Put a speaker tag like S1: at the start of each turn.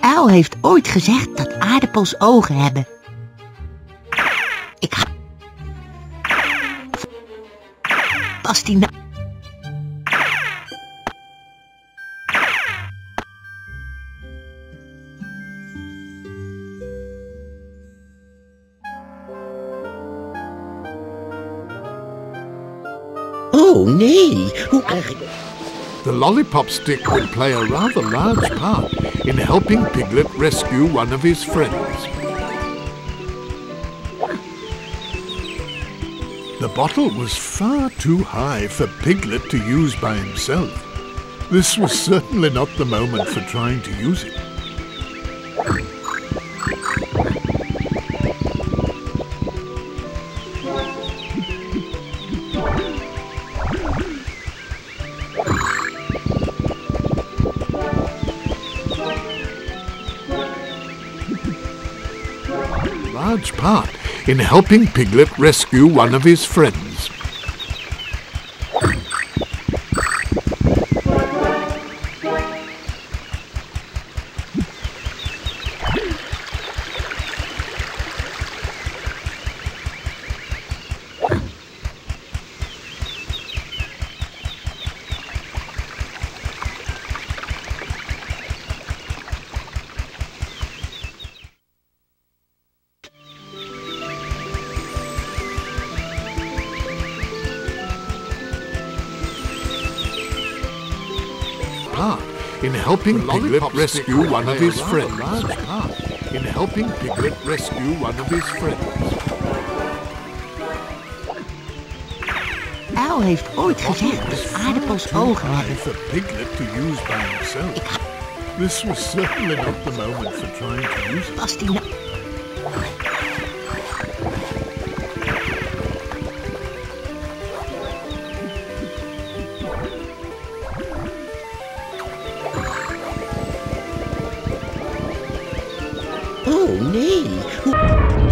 S1: Uil heeft ooit gezegd dat aardappels ogen hebben. Ik ga... Past die nou...
S2: Oh nee, hoe krijg ik...
S3: The lollipop stick will play a rather large part in helping Piglet rescue one of his friends. The bottle was far too high for Piglet to use by himself. This was certainly not the moment for trying to use it. Large part in helping Piglet rescue one of his friends. Part in helping Piglet rescue one of his friends. Large part in helping Piglet rescue one of his friends.
S1: Uil heeft ooit gezegd dat aardappels ogen hebben.
S3: for Piglet to use by himself. This was certainly not the moment for trying to use it.
S1: Past die nou... Oh, nee.